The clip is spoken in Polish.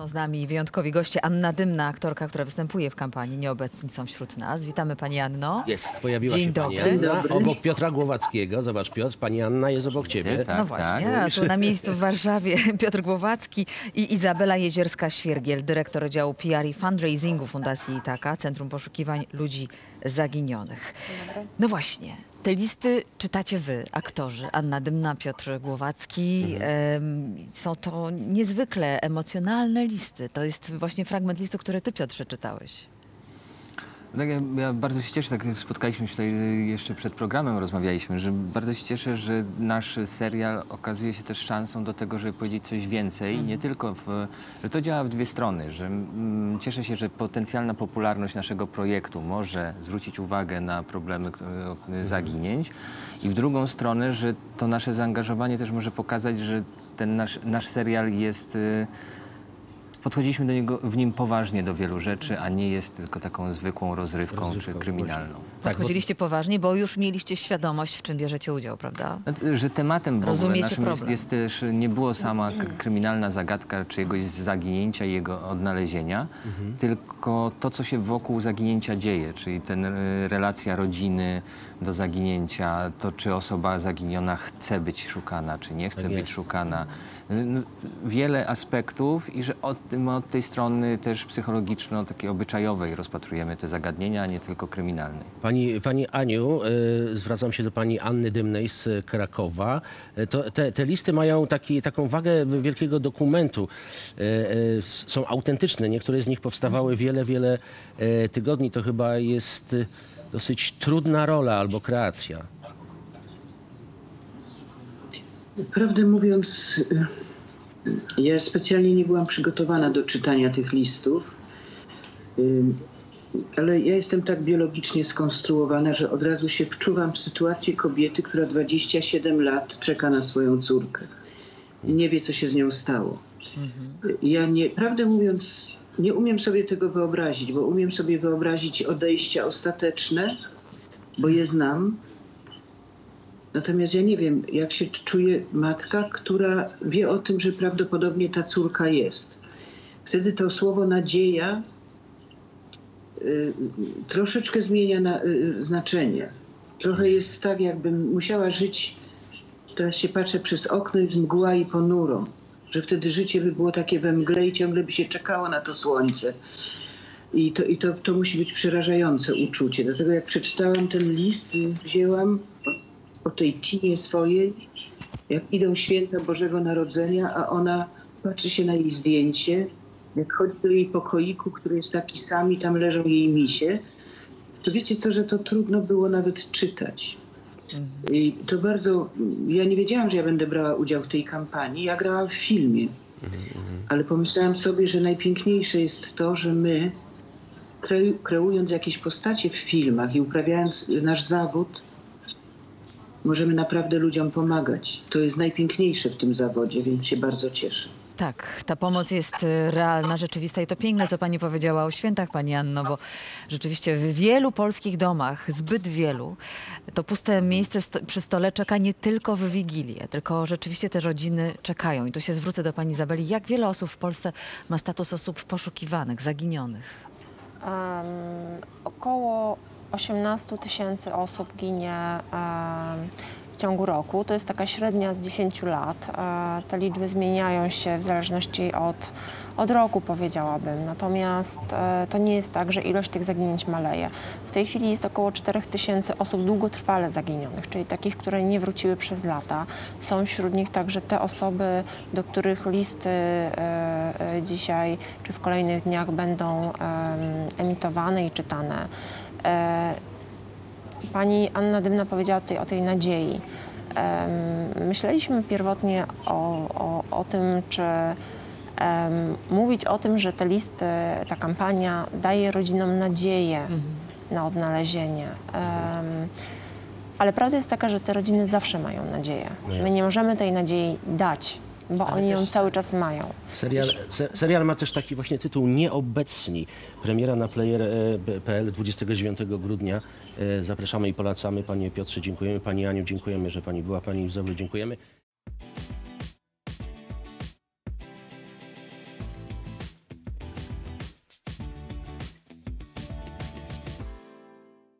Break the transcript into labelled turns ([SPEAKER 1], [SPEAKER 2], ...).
[SPEAKER 1] Są z nami wyjątkowi goście. Anna Dymna, aktorka, która występuje w kampanii. Nieobecni są wśród nas. Witamy pani Anno.
[SPEAKER 2] Jest, pojawiła
[SPEAKER 1] Dzień
[SPEAKER 2] się pani
[SPEAKER 1] dobry. Dzień
[SPEAKER 2] Anna obok Piotra Głowackiego. Zobacz Piotr, pani Anna jest obok ciebie.
[SPEAKER 3] Tak,
[SPEAKER 1] no właśnie,
[SPEAKER 3] tak.
[SPEAKER 1] tu na miejscu w Warszawie Piotr Głowacki i Izabela Jezierska-Świergiel, dyrektor działu PR i fundraisingu Fundacji Itaka, Centrum Poszukiwań Ludzi Zaginionych. No właśnie, te listy czytacie wy, aktorzy, Anna Dymna, Piotr Głowacki. Em, są to niezwykle emocjonalne listy. To jest właśnie fragment listu, który ty, Piotrze, czytałeś.
[SPEAKER 3] Tak, ja, ja bardzo się cieszę, tak spotkaliśmy się tutaj y, jeszcze przed programem, rozmawialiśmy, że bardzo się cieszę, że nasz serial okazuje się też szansą do tego, żeby powiedzieć coś więcej, nie tylko w, że to działa w dwie strony, że mm, cieszę się, że potencjalna popularność naszego projektu może zwrócić uwagę na problemy o- zaginięć i w drugą stronę, że to nasze zaangażowanie też może pokazać, że ten nasz, nasz serial jest... Podchodziliśmy do niego w nim poważnie do wielu rzeczy, a nie jest tylko taką zwykłą rozrywką,
[SPEAKER 2] Rozrywką,
[SPEAKER 3] czy kryminalną.
[SPEAKER 2] Tak, bo-
[SPEAKER 1] Podchodziliście poważnie, bo już mieliście świadomość, w czym bierzecie udział, prawda?
[SPEAKER 3] Znaczy, Że tematem w ogóle naszym jest, jest też, nie było sama kryminalna zagadka czyjegoś zaginięcia i jego odnalezienia, tylko to, co się wokół zaginięcia dzieje, czyli ten, y, relacja rodziny do zaginięcia, to czy osoba zaginiona chce być szukana, czy nie chce
[SPEAKER 2] Tak
[SPEAKER 3] być
[SPEAKER 2] jest.
[SPEAKER 3] szukana. Y, Wiele aspektów i że od, my od tej strony też psychologiczno, takiej obyczajowej rozpatrujemy te zagadnienia, a nie tylko kryminalnej.
[SPEAKER 2] Pani, pani Aniu, e, zwracam się do pani Anny Dymnej z Krakowa. E, to, te, te listy mają taki, taką wagę wielkiego dokumentu. E, s- są autentyczne. Niektóre z nich powstawały wiele, wiele tygodni. To chyba jest dosyć trudna rola albo kreacja.
[SPEAKER 4] Prawdę mówiąc, y, ja specjalnie nie byłam przygotowana do czytania tych listów, ale ja jestem tak biologicznie skonstruowana, że od razu się wczuwam w sytuację kobiety, która 27 lat czeka na swoją córkę i nie wie, co się z nią stało. Ja nie, prawdę mówiąc, nie umiem sobie tego wyobrazić, bo umiem sobie wyobrazić odejścia ostateczne, bo je znam, Natomiast ja nie wiem, jak się czuje matka, która wie o tym, że prawdopodobnie ta córka jest. Wtedy to słowo nadzieja y, troszeczkę zmienia na, y, znaczenie. Trochę jest tak, jakbym musiała żyć, teraz się patrzę przez okno, jest mgła i ponuro, że wtedy życie by było takie we mgle i ciągle by się czekało na to słońce. I to, i to, to musi być przerażające uczucie. Dlatego jak przeczytałam ten list, wzięłam o, tej tinie swojej, jak idą święta Bożego Narodzenia, a ona patrzy się na jej zdjęcie, jak chodzi do jej pokoiku, który jest taki sam i tam leżą jej misie, to wiecie co, że to trudno było nawet czytać. I to bardzo, ja nie wiedziałam, że ja będę brała udział w tej kampanii. Ja grałam w filmie, ale pomyślałam sobie, że najpiękniejsze jest to, że my, kreu- kreując jakieś postacie w filmach i uprawiając nasz zawód, możemy naprawdę ludziom pomagać. To jest najpiękniejsze w tym zawodzie, więc się bardzo cieszę.
[SPEAKER 1] Tak, ta pomoc jest y, realna, rzeczywista i to piękne, co pani powiedziała o świętach, pani Anno, bo rzeczywiście w wielu polskich domach, zbyt wielu, to puste miejsce sto, przy stole czeka nie tylko w Wigilię, tylko rzeczywiście te rodziny czekają. I tu się zwrócę do pani Izabeli. Jak wiele osób w Polsce ma status osób poszukiwanych, zaginionych?
[SPEAKER 5] Em, około 18 tysięcy osób ginie w ciągu roku. To jest taka średnia z 10 lat. E, te liczby zmieniają się w zależności od, od roku, powiedziałabym. Natomiast e, to nie jest tak, że ilość tych zaginięć maleje. W tej chwili jest około 4 tysięcy osób długotrwale zaginionych, czyli takich, które nie wróciły przez lata. Są wśród nich także te osoby, do których listy e, dzisiaj czy w kolejnych dniach będą em, emitowane i czytane. E, Pani Anna Dymna powiedziała tutaj o tej nadziei. Myśleliśmy pierwotnie o, o, o tym, czy mówić o tym, że te listy, ta kampania daje rodzinom nadzieję na odnalezienie. Ale prawda jest taka, że te rodziny zawsze mają nadzieję.
[SPEAKER 2] No
[SPEAKER 5] My nie możemy tej nadziei dać, bo
[SPEAKER 1] Ale
[SPEAKER 5] oni ją cały czas mają.
[SPEAKER 2] Serial, se, serial ma też taki właśnie tytuł Nieobecni. Premiera na player.pl 29 grudnia. E, Zapraszamy i polecamy. Panie Piotrze, dziękujemy. Pani Aniu, dziękujemy, że Pani była. Pani Izabelo, dziękujemy.